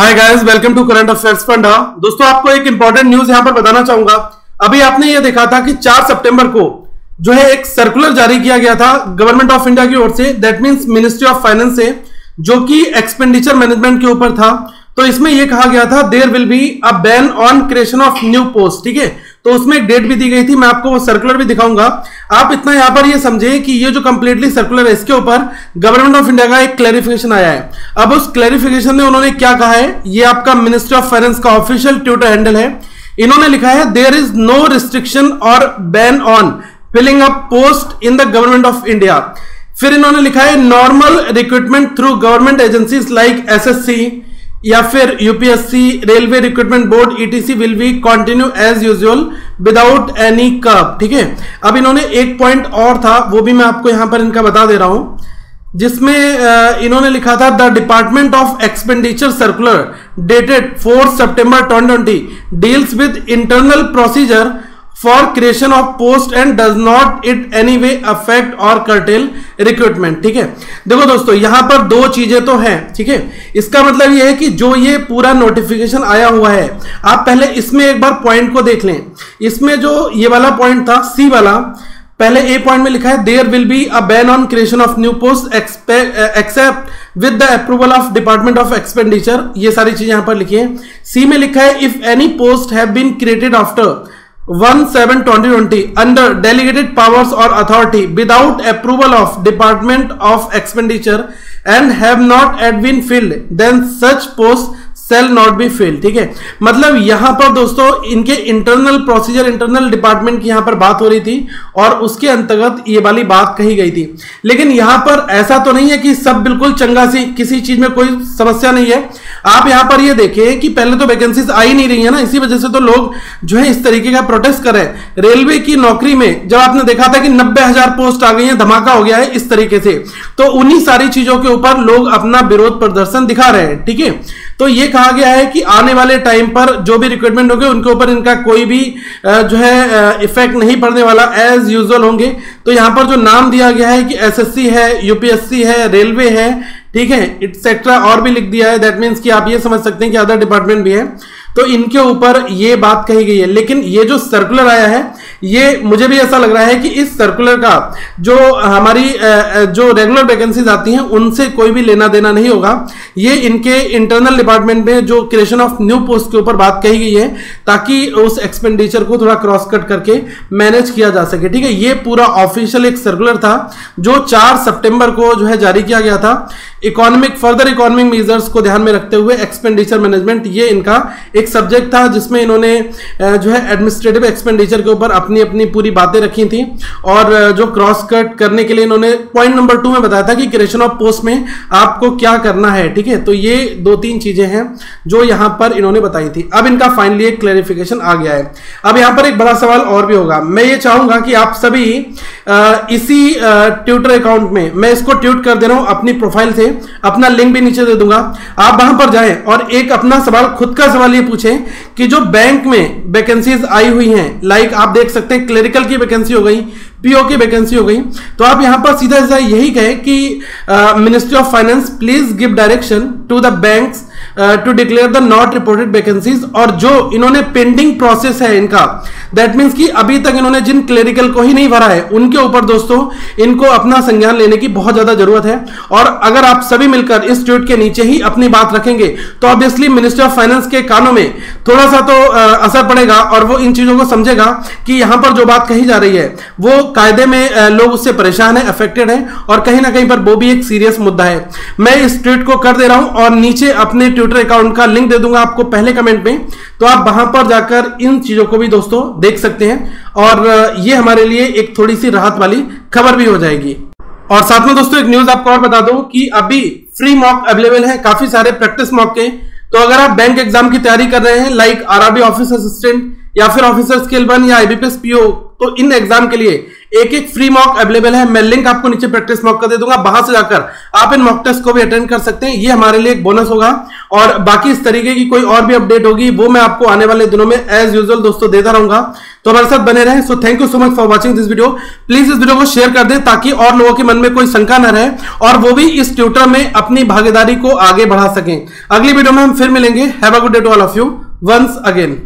Hi guys welcome to current affairs funda दोस्तों, आपको एक इंपॉर्टेंट न्यूज़ यहाँ पर बताना चाहूँगा। अभी आपने ये देखा था कि 4 सितंबर को जो है एक सर्कुलर जारी किया गया था गवर्नमेंट ऑफ़ इंडिया की ओर से। That means ministry of finance से, जो कि एक्सपेंडिचर मैनेजमेंट के ऊपर था। तो इसमें यह कहा गया था there will be a ban on creation of new post ठीक है? तो उसमें एक डेट भी दी गई थी, मैं आपको वो सर्कुलर भी दिखाऊँगा। आप इतना यहाँ पर ये समझे कि ये जो कंप्लीटली सर्कुलर है, इसके ऊपर गवर्नमेंट ऑफ़ इंडिया का एक क्लैरिफिकेशन आया है। अब उस क्लैरिफिकेशन में उन्होंने क्या कहा है? ये आपका मिनिस्ट्री ऑफ़ फाइनेंस का ऑफिशियल ट्विटर हैंडल है। इन्होंने लिखा है there is no restriction or ban on filling up post in the government of India फिर इन्होंने लिखा है normal recruitment through government agencies like SSC या फिर UPSC railway recruitment board ETC will be continue as usual without any curb ठीक है? अब इन्होंने एक पॉइंट और था, वो भी मैं आपको यहाँ पर इनका बता दे रहा हूँ, जिसमें इन्होंने लिखा था the department of expenditure circular dated four September 2020 deals with internal procedure for creation of post and does not it any way affect or curtail recruitment ठीक है? देखो दोस्तों, यहाँ पर दो चीज़ें तो हैं, ठीक है? इसका मतलब यह है कि जो ये पूरा नोटिफिकेशन आया हुआ है, आप पहले इसमें एक बार पॉइंट को देख लें। इसमें जो ये वाला पॉइंट था सी वाला, पहले ए पॉइंट में लिखा है there will be a ban on creation of new post except with the approval of department of expenditure ये सारी चीज़ें यहाँ पर लिखी है। सी में लिखा है if any post have been created after 1 7 2020 under delegated powers or authority without approval of department of expenditure and have not yet been filled then such posts shall not be filled, ठीक है? मतलब यहाँ पर दोस्तों, इनके internal procedure internal department की यहाँ पर बात हो रही थी और उसके अंतर्गत ये वाली बात कही गई थी। लेकिन यहाँ पर ऐसा तो नहीं है कि सब बिल्कुल चंगा सी, किसी चीज़ में कोई समस्या नहीं है। आप यहाँ पर ये देखें कि पहले तो वैकेंसीज आ ही नहीं रही है ना, इसी वजह से तो लोग जो है इस तरीके का प्रोटेस्ट कर रहे हैं। रेलवे की नौकरी में जब आपने देखा था कि नब्बे हज़ार पोस्ट आ गई है, धमाका हो गया है इस तरीके से तो उन्हीं सारी चीज़ों के ऊपर लोग अपना विरोध प्रदर्शन दिखा रहे हैं, ठीक है? तो ये कहा गया है कि आने वाले टाइम पर जो भी रिक्रूटमेंट होंगे, उनके ऊपर इनका कोई भी जो है इफ़ेक्ट नहीं पड़ने वाला एज यूजल होंगे। तो यहाँ पर जो नाम दिया गया है कि एसएससी है यूपीएससी है रेलवे है, ठीक है इट्सेट्रा और भी लिख दिया है। दैट मीन्स कि आप ये समझ सकते हैं कि अदर डिपार्टमेंट भी है। तो इनके ऊपर ये बात कही गई है। लेकिन ये जो सर्कुलर आया है ये मुझे भी ऐसा लग रहा है कि इस सर्कुलर का जो हमारी जो रेगुलर वैकेंसीज आती हैं, उनसे कोई भी लेना देना नहीं होगा। ये इनके इंटरनल डिपार्टमेंट में जो क्रिएशन ऑफ़ न्यू पोस्ट के ऊपर बात कही गई है, ताकि उस एक्सपेंडिचर को थोड़ा क्रॉस कट करके मैनेज किया जा सके। ठीक है, ये पूरा ऑफिशियल एक सर्कुलर था, जो चार सितंबर को जो है जारी किया गया था। इकोनॉमिक फर्दर इकोनॉमिक मेजर्स को ध्यान में रखते हुए एक्सपेंडिचर मैनेजमेंट ये इनका एक सब्जेक्ट था जिसमें इन्होंने जो है एडमिनिस्ट्रेटिव एक्सपेंडिचर के ऊपर अपनी अपनी पूरी बातें रखी थी। और जो क्रॉस कट करने के लिए इन्होंने पॉइंट नंबर टू में बताया था कि क्रिएशन ऑफ़ पोस्ट में आपको क्या करना है, ठीक है? तो ये दो तीन चीज़ें हैं जो यहाँ पर इन्होंने बताई थी। अब इनका फाइनली एक क्लैरिफिकेशन आ गया है। अब यहाँ पर एक बड़ा सवाल और भी होगा। मैं ये चाहूँगा कि आप सभी इसी ट्विटर अकाउंट में, मैं इसको ट्वीट कर दे रहा हूँ अपनी प्रोफ़ाइल से। अपना लिंक भी नीचे दे दूँगा। आप वहाँ पर जाएँ और एक अपना सवाल, खुद का सवाल ये पूछें कि जो बैंक में वैकेंसीज आई हुई हैं लाइक आप देख सकते हैं क्लरिकल की वैकेंसी हो गई पीओ की वैकेंसी हो गई तो आप यहाँ पर सीधा सीधा यही कहें कि ministry of finance please give direction to the banks to declare the not reported vacancies और जो इन्होंने पेंडिंग प्रोसेस है इनका दैट मीन्स कि अभी तक इन्होंने जिन क्लेरिकल को ही नहीं भरा है उनके ऊपर दोस्तों इनको अपना संज्ञान लेने की बहुत ज़्यादा ज़रूरत है। और अगर आप सभी मिलकर इस ट्वीट के नीचे ही अपनी बात रखेंगे तो ऑब्वियसली मिनिस्टर ऑफ़ फाइनेंस के कानों में थोड़ा सा तो uh, असर पड़ेगा और वो इन चीज़ों को समझेगा कि यहाँ पर जो बात कही जा रही है वो कायदे में लोग उससे परेशान है अफेक्टेड है और कहीं ना कहीं पर वो भी एक सीरियस मुद्दा है। मैं इस ट्वीट को कर दे रहा हूँ और नीचे अपने ट्विटर अकाउंट का लिंक दे दूँगा आपको पहले कमेंट में। तो आप वहाँ पर जाकर इन चीज़ों को भी दोस्तों देख सकते हैं और ये हमारे लिए एक थोड़ी सी राहत वाली खबर भी हो जाएगी। और साथ में दोस्तों एक न्यूज़ आपको और बता दूँ कि अभी फ्री मॉक अवेलेबल है, काफ़ी सारे प्रैक्टिस मॉक के। तो अगर आप बैंक एग्ज़ाम की तैयारी कर रहे हैं लाइक आरआरबी ऑफ़िस असिस्टेंट या फिर ऑफिसर स्केल वन या आईबीपीएस पीओ तो इन एग्ज़ाम के लिए एक एक फ्री मॉक अवेलेबल है। मैं लिंक आपको नीचे प्रैक्टिस मॉक कर दे दूँगा। वहाँ से जाकर आप इन मॉक टेस्ट को भी अटेंड कर सकते हैं। ये हमारे लिए एक बोनस होगा। और बाकी इस तरीके की कोई और भी अपडेट होगी, वो मैं आपको आने वाले दिनों में एज यूजल दोस्तों देता रहूँगा। तो हमारे साथ बने रहें। So thank you so much for watching this video please इस वीडियो को शेयर कर दें ताकि और लोगों के मन में कोई शंका न रहे और वो भी इस ट्यूटर में अपनी भागीदारी को आगे बढ़ा सकें। अगली वीडियो में हम फिर मिलेंगे। Have a good day to all of you once again